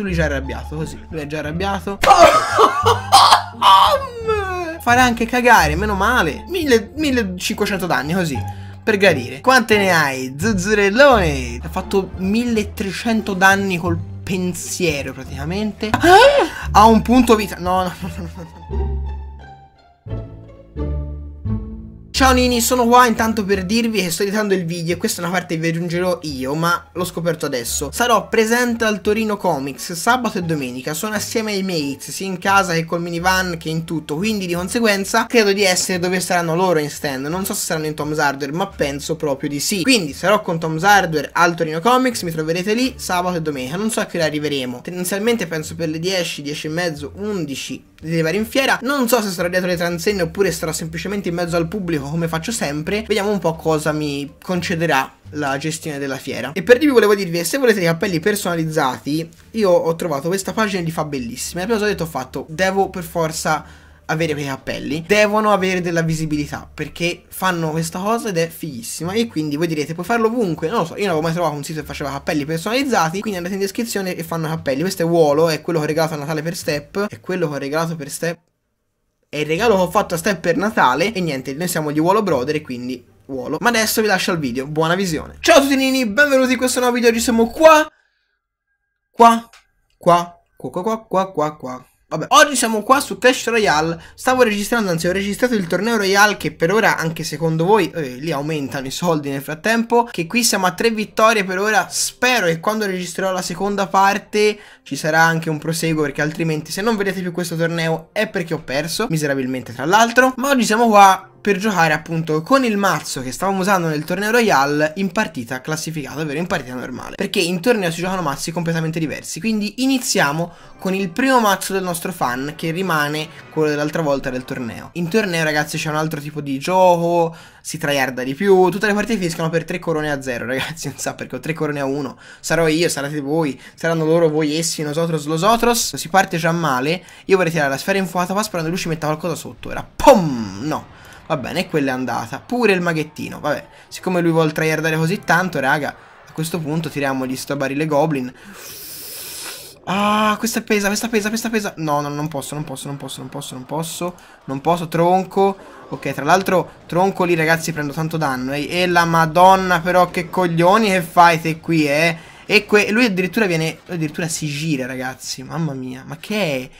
Lui è già arrabbiato, così. Lui è già arrabbiato. Farà anche cagare, meno male. 1500 danni, così. Per gradire. Quante ne hai? Zuzzurellone. Ha fatto 1300 danni col pensiero, praticamente. Ha un punto vita. No, no, no, no. no. Ciao Nini, sono qua intanto per dirvi che sto editando il video e questa è una parte che vi aggiungerò io, ma l'ho scoperto adesso. Sarò presente al Torino Comics sabato e domenica, sono assieme ai hits, sia in casa che col minivan che in tutto, quindi di conseguenza credo di essere dove saranno loro in stand. Non so se saranno in Tom's Hardware, ma penso proprio di sì. Quindi sarò con Tom's Hardware al Torino Comics, mi troverete lì sabato e domenica, non so a che ora arriveremo. Tendenzialmente penso per le 10, 10 e mezzo, 11 di arrivare in fiera. Non so se sarò dietro le transenne oppure starò semplicemente in mezzo al pubblico come faccio sempre. Vediamo un po' cosa mi concederà la gestione della fiera. E per dirvi volevo dirvi che se volete dei cappelli personalizzati, io ho trovato questa pagina di fa bellissime. La prima cosa ho detto ho fatto, devo per forza avere quei cappelli, devono avere della visibilità perché fanno questa cosa ed è fighissima. E quindi voi direte: puoi farlo ovunque. Non lo so, io non avevo mai trovato un sito che faceva cappelli personalizzati. Quindi andate in descrizione e fanno cappelli. Questo è Wolo, è quello che ho regalato a Natale per Step. È quello che ho regalato per Step. È il regalo che ho fatto a Step per Natale. E niente, noi siamo gli Wolo Brother e quindi. Wolo. Ma adesso vi lascio al video, buona visione. Ciao a tutti nini, benvenuti in questo nuovo video, oggi siamo qua, qua, qua, qua, qua, qua, qua, qua. Vabbè, oggi siamo qua su Clash Royale. Stavo registrando, anzi ho registrato il torneo Royale che per ora, anche secondo voi, eh, lì aumentano i soldi nel frattempo. Che qui siamo a tre vittorie per ora. Spero che quando registrerò la seconda parte ci sarà anche un proseguo perché altrimenti se non vedete più questo torneo è perché ho perso, miserabilmente tra l'altro. Ma oggi siamo qua per giocare appunto con il mazzo che stavamo usando nel torneo Royale in partita classificata, ovvero in partita normale. Perché in torneo si giocano mazzi completamente diversi. Quindi iniziamo con il primo mazzo del nostro fan che rimane quello dell'altra volta del torneo. In torneo ragazzi c'è un altro tipo di gioco, si tryharda di più, tutte le partite finiscono per 3 corone a 0 ragazzi, non sa perché ho 3 corone a 1. Sarò io, sarete voi, saranno loro, voi essi, nosotros, los otros. Si parte già male, io vorrei tirare la sfera infuata qua sperando lui ci metta qualcosa sotto. Era POM! No. Va bene, quella è andata. Pure il maghettino. Vabbè, siccome lui vuole tryhardare così tanto, raga, a questo punto tiriamogli sto barile goblin. Ah, questa pesa, questa pesa, questa pesa. No, no, non posso, non posso, non posso, non posso, non posso. Non posso, tronco. Ok, tra l'altro, tronco lì, ragazzi, prendo tanto danno. E, e la madonna, però, che coglioni che fai te qui, eh. E lui addirittura viene, addirittura si gira, ragazzi. Mamma mia, ma che è?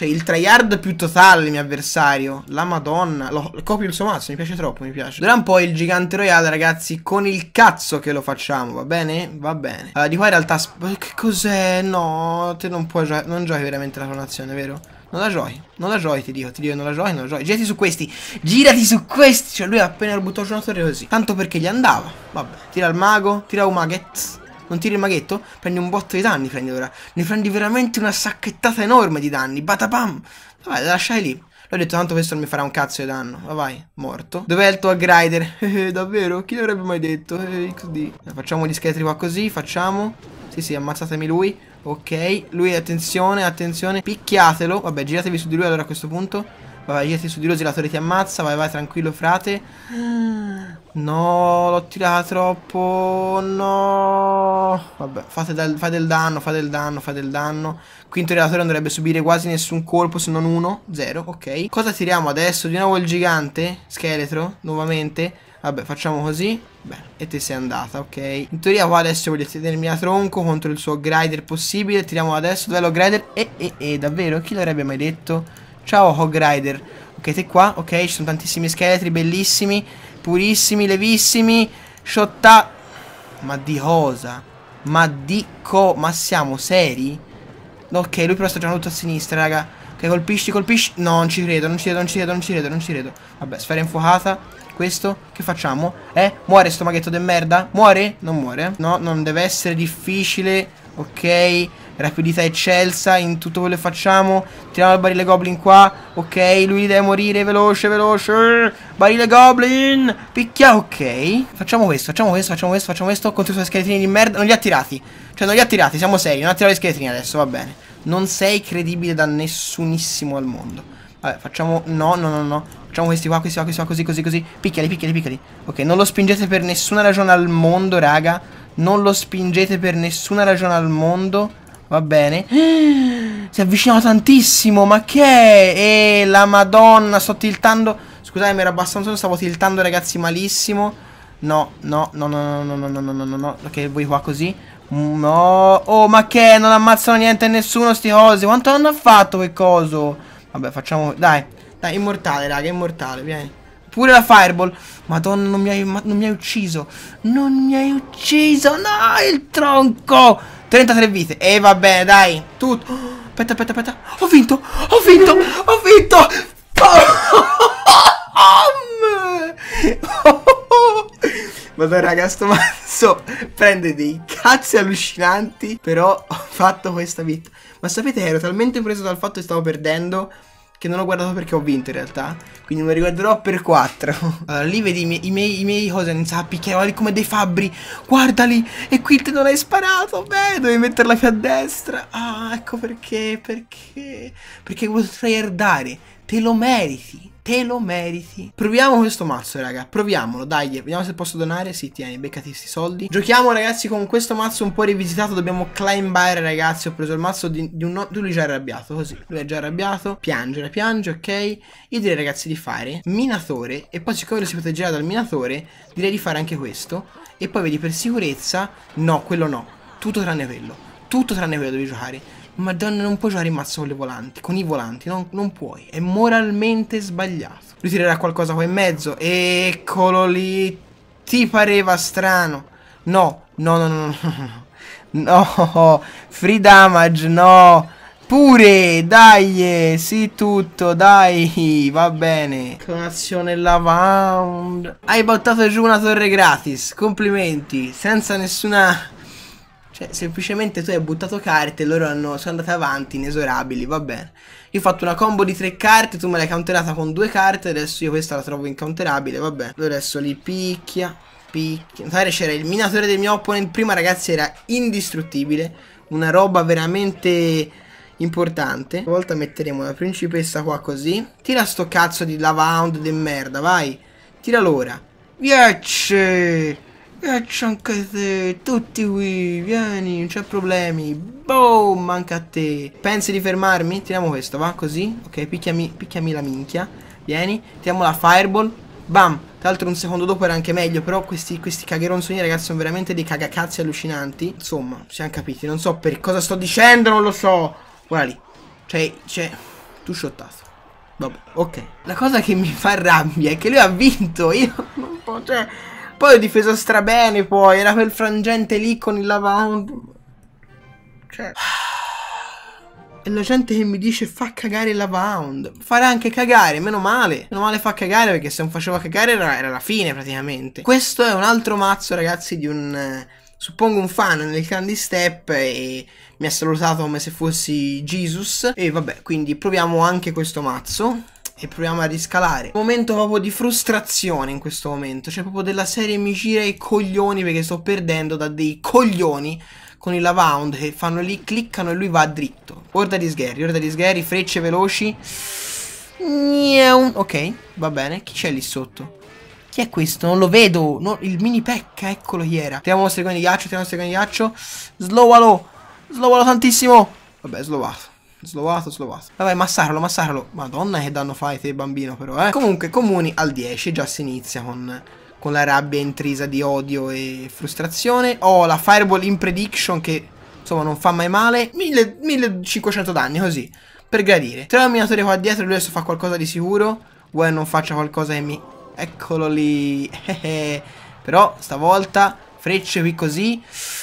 Cioè, il tryhard più totale il mio avversario. La madonna. Lo, copio il suo mazzo, mi piace troppo, mi piace. Ora un po' il gigante royale, ragazzi, con il cazzo che lo facciamo, va bene? Va bene. Uh, di qua in realtà... Che cos'è? No, te non puoi giocare... Non giochi veramente la clonazione, vero? Non la giochi, non la giochi, ti dico, ti dico, non la giochi, non la giochi. Girati su questi, girati su questi. Cioè, lui ha appena buttato una torre così. Tanto perché gli andava. Vabbè, tira il mago, tira un maghet. Non tiri il maghetto? Prendi un botto di danni, prendi ora. Ne prendi veramente una sacchettata enorme di danni. Batapam! Vai, lasciai lì. L'ho detto, tanto questo non mi farà un cazzo di danno. Ma vai, morto. Dov'è il tuo grider? Eh, davvero? Chi l'avrebbe mai detto? Eh, XD. Facciamo gli scheletri qua così, facciamo. Sì, sì, ammazzatemi lui. Ok, lui attenzione, attenzione. Picchiatelo. Vabbè, giratevi su di lui allora a questo punto. Vai, girati su di lui, se la torre ti ammazza. Vai, vai, tranquillo, frate. No, l'ho tirata troppo. No. Vabbè, fate del, fate del danno, fate del danno, fate del danno. Quinto relatore non dovrebbe subire quasi nessun colpo, se non uno. Zero, ok. Cosa tiriamo adesso? Di nuovo il gigante? Scheletro, nuovamente. Vabbè, facciamo così. Bene, e te sei andata, ok. In teoria qua adesso voglio tenermi a tronco contro il suo grider possibile. Tiriamo adesso, dov'è lo grider? E, e, e, davvero? Chi l'avrebbe mai detto? Ciao, Hog Rider. Ok, te qua, ok, ci sono tantissimi scheletri, bellissimi. Purissimi, levissimi. Shotta. Ma di cosa? Ma di co... Ma siamo seri? Ok, lui però sta giocando tutto a sinistra, raga. Ok, colpisci, colpisci. No, non ci credo, non ci credo, non ci credo, non ci credo, non ci credo. Vabbè, sfera infuocata. Questo, che facciamo? Eh? Muore sto maghetto de merda? Muore? Non muore. No, non deve essere difficile. Ok rapidità eccelsa in tutto quello che facciamo. Tiriamo il barile goblin qua. Ok, lui deve morire veloce, veloce. Barile goblin. Picchia, ok. Facciamo questo, facciamo questo, facciamo questo, facciamo questo. Contro i suoi scheletrini di merda. Non li ha tirati. Cioè, non li ha tirati, siamo seri. Non ha tirato i scheletrini adesso, va bene. Non sei credibile da nessunissimo al mondo. Vabbè, facciamo... No, no, no, no. Facciamo questi qua, questi qua, questi qua, così, così, così. Picchiali, picchiali, picchiali. Ok, non lo spingete per nessuna ragione al mondo, raga. Non lo spingete per nessuna ragione al mondo. Va bene. Si avvicinava tantissimo. Ma che è? E la madonna, sto tiltando. Scusate, mi ero abbastanza. Stavo tiltando, ragazzi, malissimo. No, no, no, no, no, no, no, no, no, no, no. Ok, voi qua così. No. Oh, ma che? Non ammazzano niente a nessuno sti cose. Quanto hanno fatto quel coso? Vabbè, facciamo... Dai, dai, immortale, raga, immortale, vieni. Pure la fireball. Madonna, non mi hai, non mi hai ucciso. Non mi hai ucciso. No, il tronco. 33 vite. E va bene, dai. Tutto. aspetta, aspetta, aspetta. Ho vinto. Ho vinto. Ho vinto. Madonna raga sto mazzo prende dei cazzi allucinanti Però ho fatto questa vita Ma sapete ero talmente preso dal fatto che stavo perdendo che non ho guardato perché ho vinto in realtà. Quindi me lo riguarderò per 4. Allora, lì vedi i miei, i miei, i miei cose iniziano a picchiare come dei fabbri. Guardali! E qui te non hai sparato! Beh, devi metterla più a destra. Ah, ecco perché, perché. Perché potrei erdare. Te lo meriti. Te lo meriti. Proviamo questo mazzo, raga. Proviamolo, dai. Vediamo se posso donare. Sì, tieni, beccati questi soldi. Giochiamo, ragazzi, con questo mazzo un po' rivisitato. Dobbiamo climbare, ragazzi. Ho preso il mazzo di, di un... No lui è già arrabbiato, così. Lui è già arrabbiato. Piangere, piange, ok. Io direi, ragazzi, di fare minatore. E poi, siccome lo si proteggerà dal minatore, direi di fare anche questo. E poi, vedi, per sicurezza... No, quello no. Tutto tranne quello. Tutto tranne quello devi giocare. Madonna, non puoi giocare in mazzo con le volanti, con i volanti, non, non puoi. È moralmente sbagliato. Lui tirerà qualcosa qua in mezzo. Eccolo lì. Ti pareva strano. No, no, no, no, no. No, free damage, no. Pure, dai, sì tutto, dai, va bene. Clonazione lavound. Hai buttato giù una torre gratis, complimenti, senza nessuna cioè, semplicemente tu hai buttato carte loro hanno, sono andate avanti, inesorabili, va bene. Io ho fatto una combo di tre carte, tu me l'hai counterata con due carte, adesso io questa la trovo incounterabile, vabbè. Adesso li picchia, picchia. Notare c'era il minatore del mio opponent, prima ragazzi era indistruttibile, una roba veramente importante. Una volta metteremo la principessa qua così. Tira sto cazzo di lava hound di merda, vai. Tira l'ora. Viace! Viaccio anche te, tutti qui, vieni, non c'è problemi. Boom, manca a te. Pensi di fermarmi? Tiriamo questo, va? Così? Ok, picchiami, picchiami la minchia. Vieni, tiriamo la fireball. Bam. Tra l'altro un secondo dopo era anche meglio, però questi, questi cagheronzoni ragazzi sono veramente dei cagacazzi allucinanti. Insomma, siamo capiti, non so per cosa sto dicendo, non lo so. Guarda lì. Cioè, cioè, tu shottato. Vabbè, ok. La cosa che mi fa rabbia è che lui ha vinto, io non posso, cioè... Poi ho difeso strabene poi, era quel frangente lì con il lavand. Cioè... E la gente che mi dice fa cagare il lavound. Farà anche cagare, meno male. Meno male fa cagare perché se non faceva cagare era, era la fine praticamente. Questo è un altro mazzo ragazzi di un... Suppongo un fan nel Candy Step e mi ha salutato come se fossi Jesus. E vabbè, quindi proviamo anche questo mazzo e proviamo a riscalare. Momento proprio di frustrazione in questo momento, cioè proprio della serie mi gira i coglioni perché sto perdendo da dei coglioni con il lavound che fanno lì, cliccano e lui va dritto. Orda di sgherri, orda di sgherri, frecce veloci. Ok, va bene. Chi c'è lì sotto? Chi è questo? Non lo vedo. No, il mini pecca, eccolo chi era. Tiriamo un secondo di ghiaccio, tiriamo un secondo di ghiaccio. Slowalo. Slowalo tantissimo. Vabbè, slowato. Slovato, slovato. Vabbè, massacralo, massacralo. Madonna che danno fai te bambino però, eh. Comunque, comuni al 10, già si inizia con, con la rabbia intrisa di odio e frustrazione. Ho la Fireball in Prediction che, insomma, non fa mai male. 1000, 1500 danni, così, per gradire. Tre minatore qua dietro, lui adesso fa qualcosa di sicuro. Vuoi non faccia qualcosa che mi... Eccolo lì. però, stavolta, frecce qui così.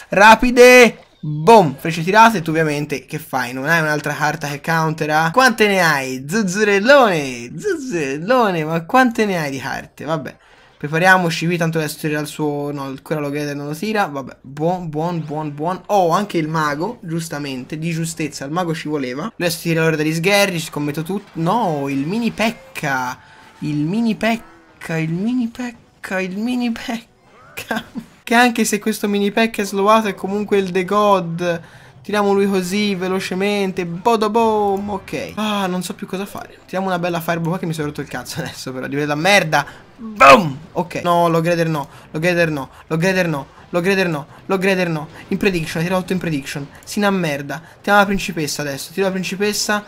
Rapide. Boom, frecce tirate, tu ovviamente che fai? Non hai un'altra carta che countera? Quante ne hai? Zuzzurellone, zuzzurellone, ma quante ne hai di carte? Vabbè, prepariamoci qui, tanto adesso tira il suo... No, ancora lo chiede non lo tira, vabbè, buon, buon, buon, buon. Oh, anche il mago, giustamente, di giustezza, il mago ci voleva. Adesso tira l'ora degli sgherri, scommetto tutto. No, il mini pecca, il mini pecca, il mini pecca, il mini pecca. Che anche se questo mini pack è slowato è comunque il The God. Tiriamo lui così, velocemente. Bodo boom, ok. Ah, non so più cosa fare. Tiriamo una bella fireball qua che mi sono rotto il cazzo adesso però. Di quella merda. Boom! Ok. No, lo grader no. Lo grader no. Lo grader no. Lo grader no. Lo grader no. In prediction. Tira 8 in prediction. Si una merda. Tira la principessa adesso. Tira la principessa.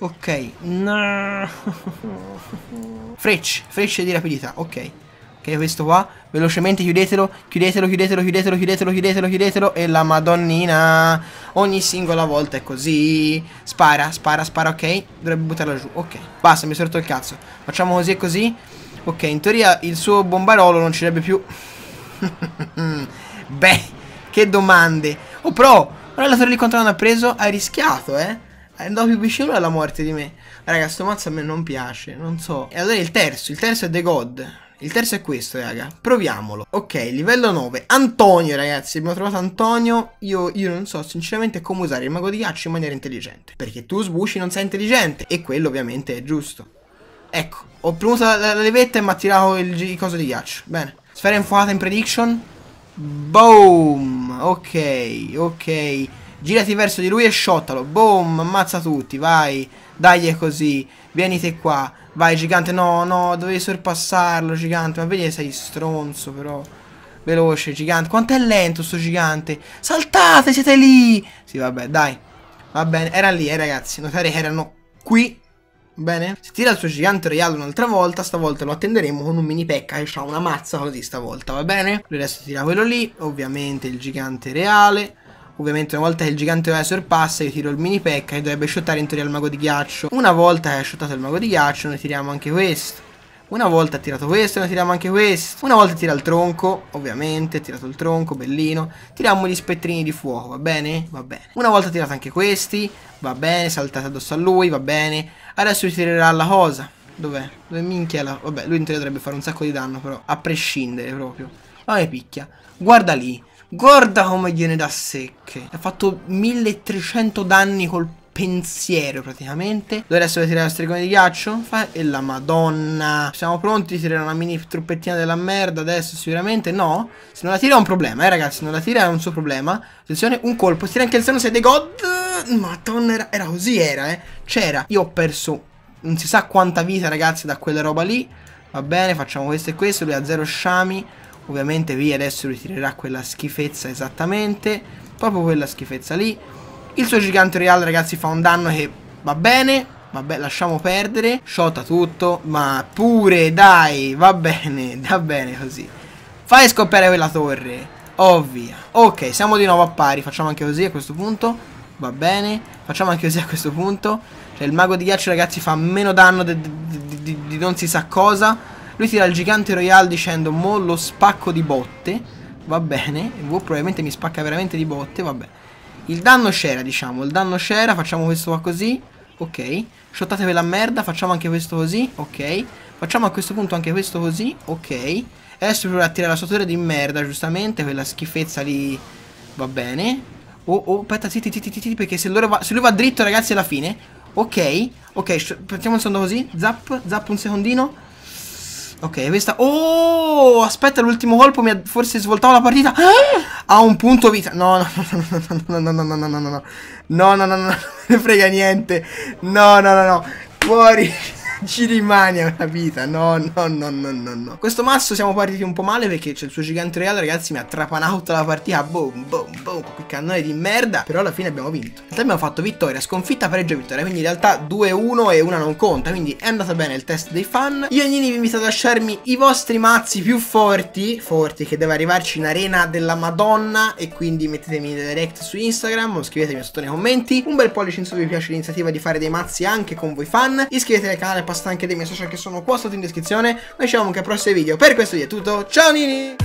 Ok. No. Frecce. Frecce di rapidità. Ok. Ok, questo qua. Velocemente chiudetelo. Chiudetelo, chiudetelo, chiudetelo, chiudetelo, chiudetelo, chiudetelo. E la madonnina. Ogni singola volta è così. Spara, spara, spara. Ok. Dovrebbe buttarla giù. Ok. Basta, mi è sorto il cazzo. Facciamo così e così. Ok, in teoria il suo bombarolo non ci sarebbe più. Beh, che domande. Oh, però, ora la torre di controllo ha preso. Hai rischiato, eh. È andato più vicino alla morte di me. Raga, sto mazzo a me non piace, non so. E allora il terzo, il terzo è The God. Il terzo è questo, raga. Proviamolo. Ok, livello 9. Antonio, ragazzi. Abbiamo trovato Antonio. Io, io non so, sinceramente, come usare il mago di ghiaccio in maniera intelligente. Perché tu, Sbushi, non sei intelligente. E quello, ovviamente, è giusto. Ecco, ho premuto la, la, levetta e mi ha tirato il, il coso di ghiaccio. Bene. Sfera infuata in prediction. Boom. Ok, ok. Girati verso di lui e shottalo. Boom, ammazza tutti, vai. Dai è così. Vienite qua. Vai, gigante. No, no, dovevi sorpassarlo, gigante. Ma vedi, sei stronzo, però. Veloce, gigante. Quanto è lento sto gigante. Saltate, siete lì. Sì, vabbè, dai. Va bene, era lì, eh, ragazzi. Notare che erano qui. Bene? Se tira il suo gigante royale un'altra volta, stavolta lo attenderemo con un mini pecca che ha una mazza così stavolta, va bene? Lui adesso tira quello lì, ovviamente il gigante reale. Ovviamente una volta che il gigante reale sorpassa io tiro il mini pecca che dovrebbe shottare in teoria il mago di ghiaccio. Una volta che ha shottato il mago di ghiaccio noi tiriamo anche questo. Una volta ha tirato questo, noi tiriamo anche questo. Una volta tira il tronco, ovviamente, ha tirato il tronco, bellino. Tiriamo gli spettrini di fuoco, va bene? Va bene. Una volta tirato anche questi, va bene, saltate addosso a lui, va bene. Adesso ritirerà la cosa. Dov'è? Dove minchia la... Vabbè, lui in teoria dovrebbe fare un sacco di danno, però. A prescindere, proprio. Ma mi picchia. Guarda lì. Guarda come viene da secche. Ha fatto 1300 danni col pensiero praticamente. Dove adesso deve tirare la stregone di ghiaccio? Fa e la madonna. Siamo pronti? Tirare una mini truppettina della merda adesso sicuramente? No. Se non la tira è un problema, eh ragazzi. Se non la tira è un suo problema. Attenzione, un colpo. Si tira anche il seno 6 dei god. Madonna, era, era così, era, eh. C'era. Io ho perso non si sa quanta vita, ragazzi, da quella roba lì. Va bene, facciamo questo e questo. Lui ha zero sciami. Ovviamente via adesso ritirerà quella schifezza esattamente. Proprio quella schifezza lì. Il suo gigante reale, ragazzi, fa un danno che va bene. Vabbè, lasciamo perdere. Shotta tutto. Ma pure, dai, va bene, va bene così. Fai scoppiare quella torre. Ovvia. Ok, siamo di nuovo a pari. Facciamo anche così a questo punto. Va bene. Facciamo anche così a questo punto. Cioè, il mago di ghiaccio, ragazzi, fa meno danno di, di non si sa cosa. Lui tira il gigante royale dicendo mo lo spacco di botte. Va bene. Vo probabilmente mi spacca veramente di botte. Vabbè. Il danno c'era, diciamo. Il danno c'era. Facciamo questo qua così. Ok. Shottate quella merda. Facciamo anche questo così. Ok. Facciamo a questo punto anche questo così. Ok. Adesso proverà a tirare la sua torre di merda, giustamente. Quella schifezza lì. Va bene. Oh, oh, aspetta, zitti, zitti, zitti, perché se, va, se lui va dritto, ragazzi, alla fine. Ok. Ok, facciamo un secondo così. Zap, zap un secondino. Ok, questa... Oh, aspetta, l'ultimo colpo mi ha forse svoltato la partita. Ha un punto vita. No, no, no, no, no, no, no, no, no, no, no, no, no, no, no, non ne frega niente. No, no, no, no, fuori ci rimane una vita. No, no, no, no, no, no. Questo masso siamo partiti un po' male perché c'è il suo gigante reale, ragazzi, mi ha trapanato tutta la partita. Boom, boom, boom. Quel cannone di merda. Però alla fine abbiamo vinto. In realtà abbiamo fatto vittoria, sconfitta, pareggio, vittoria. Quindi in realtà 2-1 e una non conta. Quindi è andata bene il test dei fan. Io Nini vi invito a lasciarmi i vostri mazzi più forti. Forti, che deve arrivarci in arena della Madonna. E quindi mettetemi in direct su Instagram scrivetemi sotto nei commenti. Un bel pollice in su vi piace l'iniziativa di fare dei mazzi anche con voi fan. Iscrivetevi al canale basta anche dei miei social che sono qua sotto in descrizione. Noi ci vediamo anche ai prossimi video. Per questo è tutto. Ciao Nini!